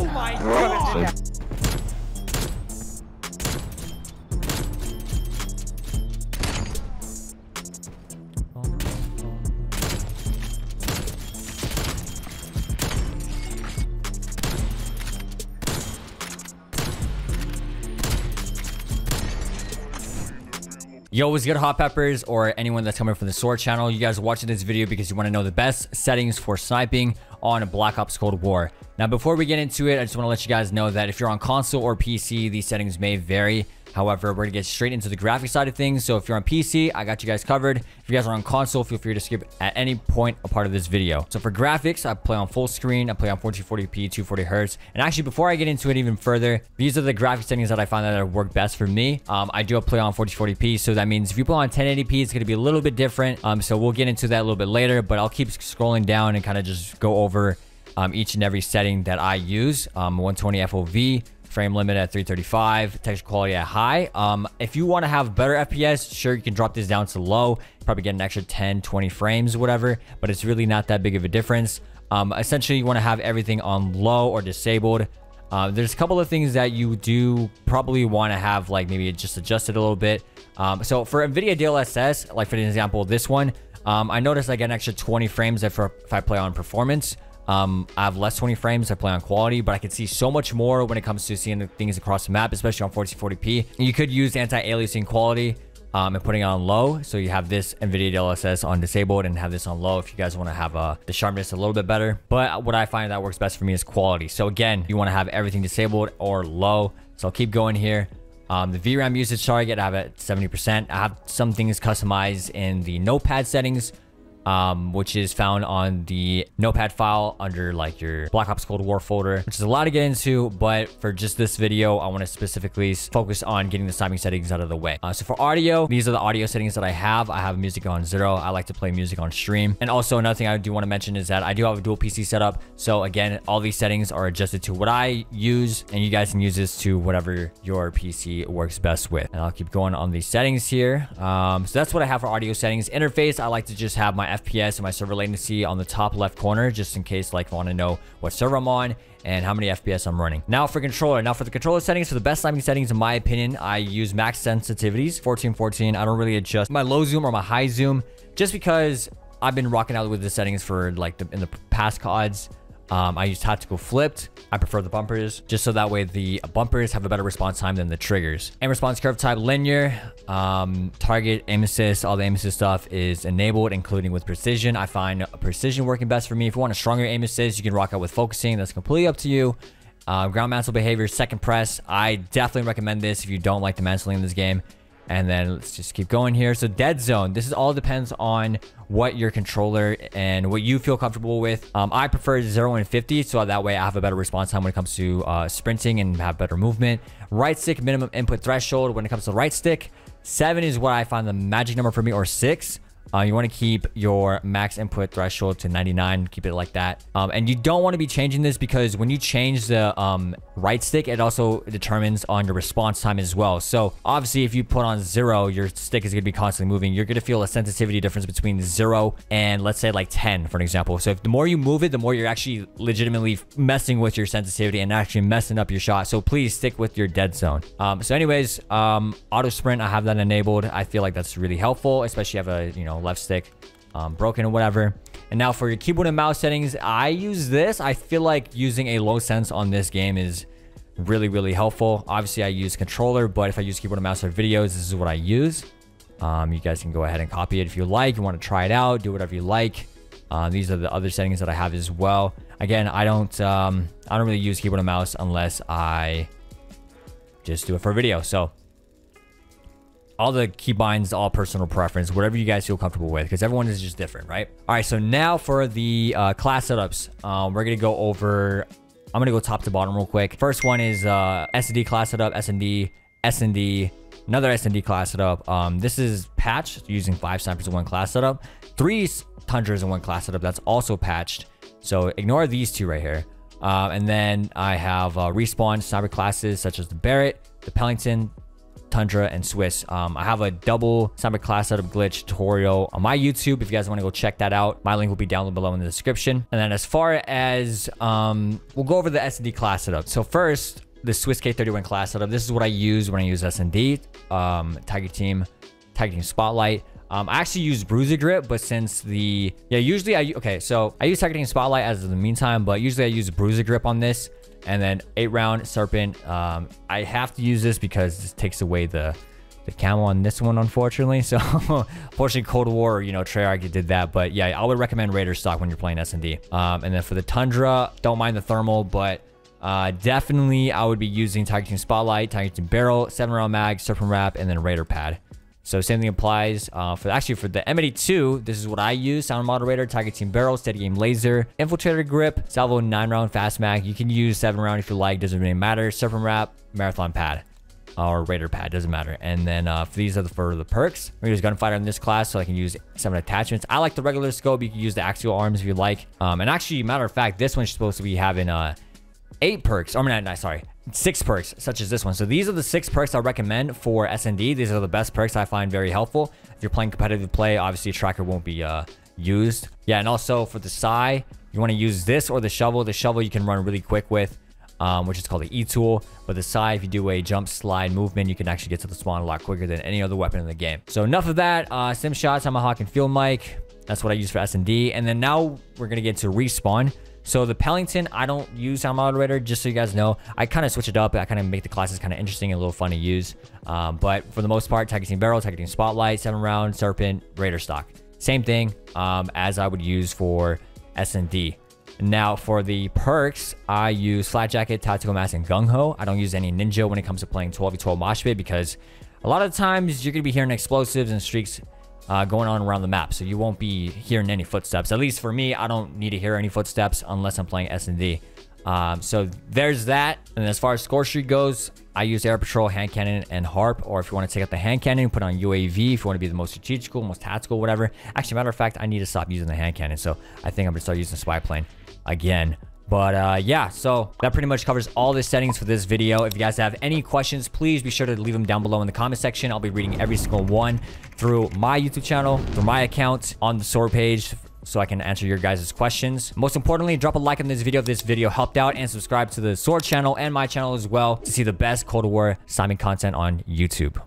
Oh my god. Yo, what's good, Hot Peppers, or anyone that's coming from the SoaR channel? You guys are watching this video because you want to know the best settings for sniping on Black Ops Cold War. Now, before we get into it, I just want to let you guys know that if you're on console or PC, these settings may vary. However, we're to get straight into the graphic side of things. So if you're on PC, I got you guys covered. If you guys are on console, feel free to skip at any point a part of this video. So for graphics, I play on full screen. I play on 1440p, 240 hertz. And actually, before I get into it even further, these are the graphic settings that I find that work best for me. Um, I do play on 1440p. So that means if you play on 1080p, it's to be a little bit different. Um, so we'll get into that a little bit later, but I'll keep scrolling down and kind of just go over um, each and every setting that I use. Um, 120 FOV, frame limit at 335, texture quality at high. Um, if you want to have better FPS, sure, you can drop this down to low, probably get an extra 10, 20 frames, whatever, but it's really not that big of a difference. Um, essentially, you want to have everything on low or disabled. Uh, there's a couple of things that you do probably want to have, like maybe just adjusted a little bit. Um, so for NVIDIA DLSS, like for example, this one, um, I noticed I get an extra 20 frames if, if I play on performance. Um, I have less 20 frames. I play on quality, but I can see so much more when it comes to seeing the things across the map, especially on 1440p. You could use anti-aliasing quality um, and putting it on low. So you have this NVIDIA DLSS on disabled and have this on low if you guys want to have uh, the sharpness a little bit better. But what I find that works best for me is quality. So again, you want to have everything disabled or low. So I'll keep going here. Um, the VRAM usage target, I have it 70%. I have some things customized in the notepad settings um, which is found on the notepad file under like your Black Ops Cold War folder, which is a lot to get into, but for just this video, I want to specifically focus on getting the sniping settings out of the way. Uh, so for audio, these are the audio settings that I have. I have music on zero. I like to play music on stream. And also another thing I do want to mention is that I do have a dual PC setup. So again, all these settings are adjusted to what I use and you guys can use this to whatever your PC works best with. And I'll keep going on these settings here. Um, so that's what I have for audio settings. Interface, I like to just have my FPS and my server latency on the top left corner, just in case like want to know what server I'm on and how many FPS I'm running. Now for controller. Now for the controller settings, for the best sniping settings, in my opinion, I use max sensitivities, 1414. I don't really adjust my low zoom or my high zoom just because I've been rocking out with the settings for like the, in the past CODs. Um, I use tactical flipped. I prefer the bumpers just so that way the bumpers have a better response time than the triggers. Aim response curve type linear. Um, target aim assist, all the aim assist stuff is enabled, including with precision. I find precision working best for me. If you want a stronger aim assist, you can rock out with focusing. That's completely up to you. Uh, ground mantle behavior, second press. I definitely recommend this if you don't like the mantling in this game. And then let's just keep going here. So dead zone, this is all depends on what your controller and what you feel comfortable with. Um, I prefer 0 and 50, so that way I have a better response time when it comes to uh, sprinting and have better movement. Right stick minimum input threshold when it comes to right stick. 7 is what I find the magic number for me, or 6. Uh, you want to keep your max input threshold to 99. Keep it like that. Um, and you don't want to be changing this because when you change the um, right stick, it also determines on your response time as well. So obviously, if you put on zero, your stick is going to be constantly moving. You're going to feel a sensitivity difference between zero and let's say like 10, for an example. So if the more you move it, the more you're actually legitimately messing with your sensitivity and actually messing up your shot. So please stick with your dead zone. Um, so anyways, um, auto sprint, I have that enabled. I feel like that's really helpful, especially if you have a, you know, left stick um, broken or whatever. And now for your keyboard and mouse settings, I use this. I feel like using a low sense on this game is really, really helpful. Obviously, I use controller, but if I use keyboard and mouse for videos, this is what I use. Um, you guys can go ahead and copy it if you like. You want to try it out, do whatever you like. Uh, these are the other settings that I have as well. Again, I don't, um, I don't really use keyboard and mouse unless I just do it for video. So all the keybinds, all personal preference, whatever you guys feel comfortable with, because everyone is just different, right? All right, so now for the uh, class setups, um, we're gonna go over. I'm gonna go top to bottom real quick. First one is uh, SND class setup, SND, SND, another SND class setup. Um, this is patched using five snipers in one class setup, three tundras in one class setup. That's also patched. So ignore these two right here. Uh, and then I have uh, respawn sniper classes such as the Barrett, the Pelington, Tundra, and Swiss. Um, I have a double Sniper class setup glitch tutorial on my YouTube. If you guys want to go check that out, my link will be down below in the description. And then as far as, um, we'll go over the S&D class setup. So first, the Swiss K31 class setup. This is what I use when I use S&D, um, Tiger Team, Tiger Team Spotlight. Um, I actually use Bruiser Grip, but since the, yeah, usually I, okay, so I use Tiger Team Spotlight as the meantime, but usually I use Bruiser Grip on this and then eight round Serpent. Um, I have to use this because this takes away the, the camo on this one, unfortunately. So, fortunately, Cold War, you know, Treyarch did that. But yeah, I would recommend Raider stock when you're playing S&D. Um, and then for the Tundra, don't mind the thermal, but uh, definitely I would be using Tiger Team Spotlight, Tiger Team Barrel, 7 round mag, Serpent Wrap, and then Raider Pad. So same thing applies uh, for actually for the M82. This is what I use: sound moderator, Tiger Team barrel, steady aim laser, infiltrator grip, salvo nine round fast mag. You can use seven round if you like. Doesn't really matter. Serpent wrap, marathon pad, or raider pad. Doesn't matter. And then uh, for these are the, for the perks. We use gunfighter in this class, so I can use seven attachments. I like the regular scope. You can use the axial arms if you like. Um, and actually, matter of fact, this one's supposed to be having uh eight perks. Or oh, not, sorry, six perks, such as this one. So these are the six perks I recommend for S&D. These are the best perks I find very helpful. If you're playing competitive play, obviously a tracker won't be uh, used. Yeah, and also for the Sai, you want to use this or the shovel. The shovel you can run really quick with, um, which is called the E-tool. But the Sai, if you do a jump slide movement, you can actually get to the spawn a lot quicker than any other weapon in the game. So enough of that. Uh, Stim Shot, Tomahawk, and Field Mic. That's what I use for S&D. And then now we're going to get to respawn. So the Pelington, I don't use sound moderator, just so you guys know. I kind of switch it up. I kind of make the classes kind of interesting and a little fun to use. Um, but for the most part, Tiger Team Barrel, Tiger Team Spotlight, 7 round, Serpent, Raider stock. Same thing um, as I would use for S&D. Now for the perks, I use Flat Jacket, Tactical Mask, and Gung Ho. I don't use any Ninja when it comes to playing 12v12 Mosh Pit because a lot of times you're going to be hearing explosives and streaks uh, going on around the map. So you won't be hearing any footsteps. At least for me, I don't need to hear any footsteps unless I'm playing S&D. Um, so there's that. And as far as score streak goes, I use air patrol, hand cannon, and harp. Or if you want to take out the hand cannon, put on UAV. If you want to be the most strategical, most tactical, whatever. Actually, matter of fact, I need to stop using the hand cannon. So I think I'm gonna start using the spy plane again. But uh, yeah, so that pretty much covers all the settings for this video. If you guys have any questions, please be sure to leave them down below in the comment section. I'll be reading every single one through my YouTube channel, through my account, on the SoaR page, so I can answer your guys' questions. Most importantly, drop a like on this video if this video helped out and subscribe to the SoaR channel and my channel as well to see the best Cold War sniping content on YouTube.